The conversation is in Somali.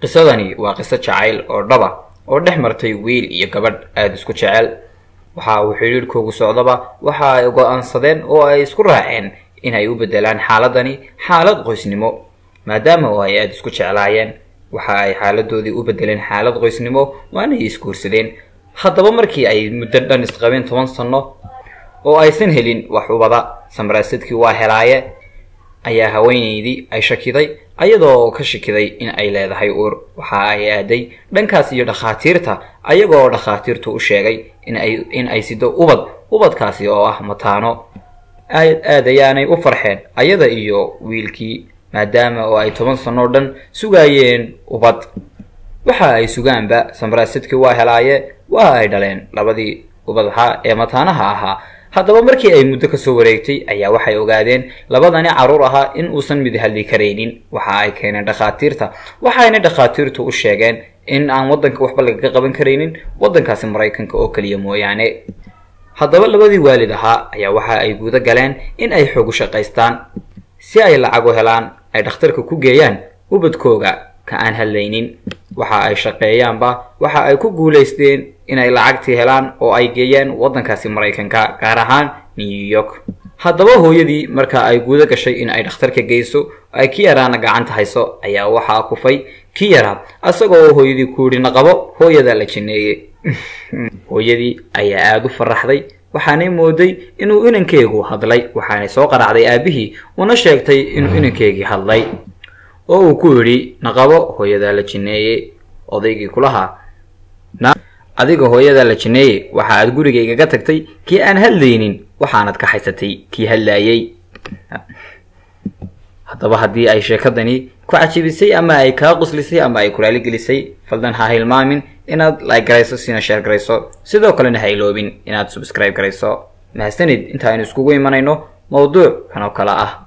qisadani waa qiso jacayl oo dhaba oo dhex martay wiil iyo gabadh aada isku jecel. Waxa uu xidhiidhkoogu socdaba waxa ay go'aansadeen oo ay isku raaceen inay u beddelaan xaaladani xaalad qoysnimo. Maadaama oo ay aada isku jeclaayeen waxa ay xaaladoodii u beddeleen xaalad qoysnimo waanay isguursadeen. Haddaba markii ay muddo dhan isqabeen toban sanno oo aysan helin wax ubada samraasadkii waa helaaye ayaa haweenaydii ay shakiday ayadoo ka shakiday in ay leedahay uur. Waxa ay aaday dhankaas iyo dhakhaatiirta ayagoo dhakhaatiirtu u sheegay in ay sido ubad ubadkaasi oo ah mataano aad aad ayaanay u farxeen ayada iyo wiilkii maadaama oo ay toban sannoo dhan sugaayeen ubad. Waxa ay sugaanba samraasadkii waa helaaye waa ay dhaleen labadii ubadha ee mataanaha ahaa haddaba markii ay muddo ka soo wareegtay ayaa waxay ogaadeen labadani carruur ahaa in uusan mid hadli karaynin. Waxa ay keeneen dhakhaatiirta. Waxayna dhakhaatiirtu u sheegeen in aan waddanka waxba lagaga qaban karaynin waddankaasi maraykanka oo keliya mooyaane. Haddaba labadii waalid ahaa ayaa waxa ay guda galeen in ay xoogu shaqaystaan. Si ay lacag u helaan ay dhakhtarka ku geeyaan ubadkooga ka aan hadlaynin waxa ay shaqeeyaanba waxa ay ku guulaysteen inay lacagtii helaan oo ay geeyaan waddankaasi maraykanka gaar ahaan new york. Haddaba hooyadii marka ay guda gashay in ay dhakhtarka geyso ay ki yaraana gacanta hayso ayaa waxaa kufay ki yaraa asagoo hooyadii ku yidhi naqabo hooyadaa la jineeyey. Hooyadii ayaa aada u faraxday waxaanay mooday inuu inankeegu hadlay waxaanay soo qaracday aabihii una sheegtay inuu inankeegii hadlay oo uu ku yidhi naqabo hooyadaa la jineeyey odaygii kulahaa adiga hooyadaa la jineeye waxa aad gurigaygaga tagtay kii aan hadlaynin waxaanad ka haysatay kii hadlaayey. Haddaba haddii ay sheekadani ku cajibisay ama ay kaa quslisay ama ay kulaali gelisay faldan ha hilmaamin inaad like garayso sina sheer garayso. Sidoo kalena ha iloobin inaad subscribe garayso. Mahadsanid inta aynu iskugu imanayno mawduuc kan oo kale ah